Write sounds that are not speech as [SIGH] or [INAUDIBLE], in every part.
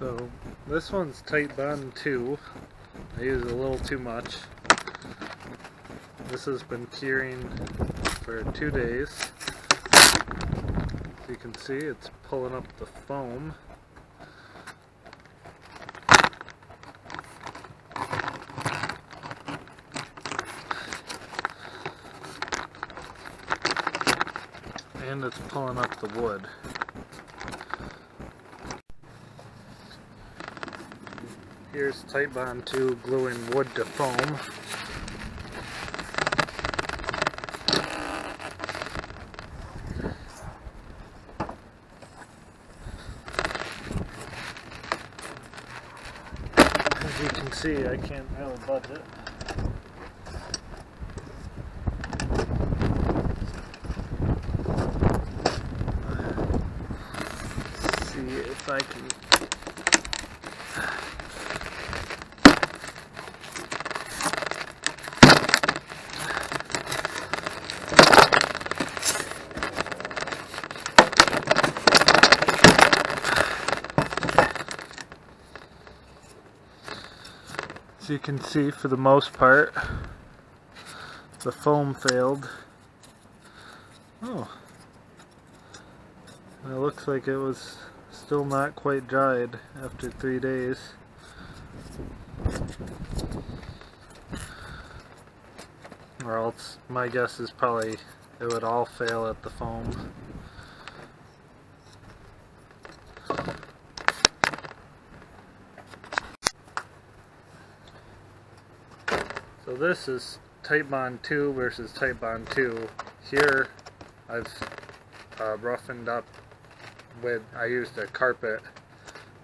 So this one's Titebond 2. I use a little too much. This has been curing for two days. As you can see, it's pulling up the foam. And it's pulling up the wood. Here's Titebond 2 gluing wood to foam. As you can see, I can't really budge it. See if I can As you can see, for the most part, the foam failed. Oh. It looks like it was still not quite dried after three days. Or else, my guess is probably it would all fail at the foam. So this is Titebond 2 versus Titebond 2. Here I've uh, roughened up with, I used a carpet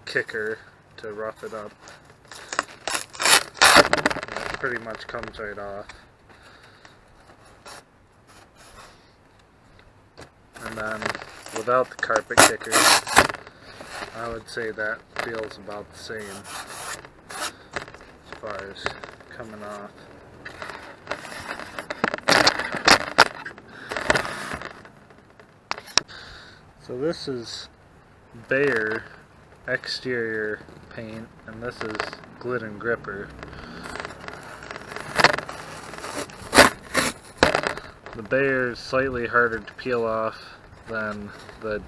kicker to rough it up. It pretty much comes right off. And then without the carpet kicker, I would say that feels about the same as far as coming off. So this is Behr exterior paint and this is Glidden Gripper. The Behr is slightly harder to peel off than the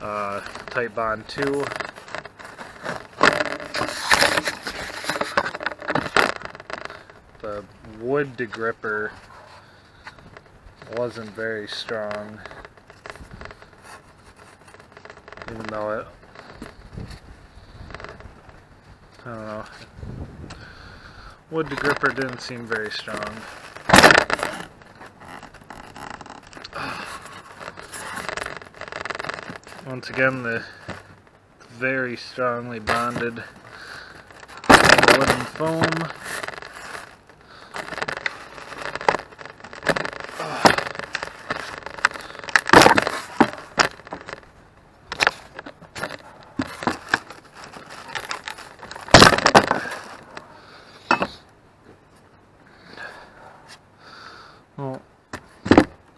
uh, Bond 2 the wood degripper wasn't very strong even though it. I don't know. Wood to gripper didn't seem very strong. [SIGHS] Once again the very strongly bonded wooden foam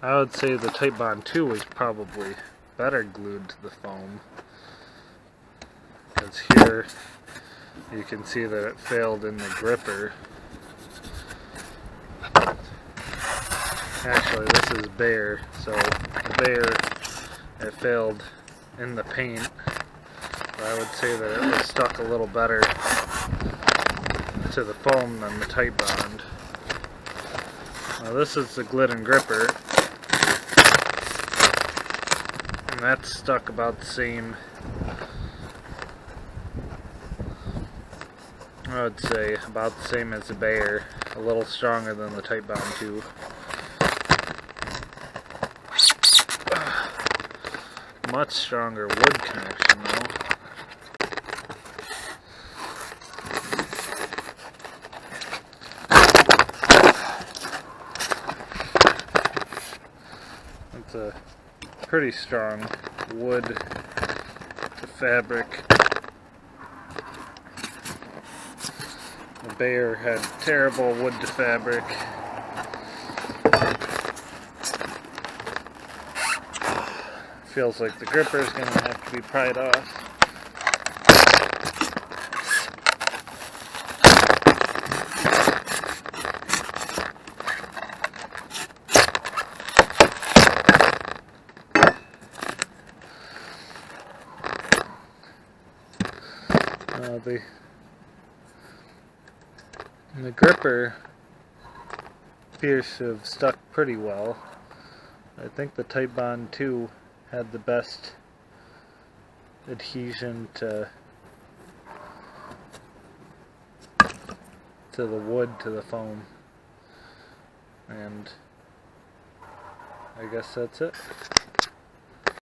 I would say the Titebond 2 was probably better glued to the foam. Because here you can see that it failed in the gripper. Actually, this is Behr, so Behr, it failed in the paint. But I would say that it was stuck a little better to the foam than the Titebond. Now this is the Glidden Gripper. And that's stuck about the same. I would say about the same as the Behr. A little stronger than the Titebond 2. [SIGHS] Much stronger wood connection though. It's a pretty strong wood to fabric. The Behr had terrible wood to fabric. Feels like the gripper is going to have to be pried off. Now the the gripper appears to have stuck pretty well. I think the Titebond 2 had the best adhesion to to the wood to the foam and I guess that's it.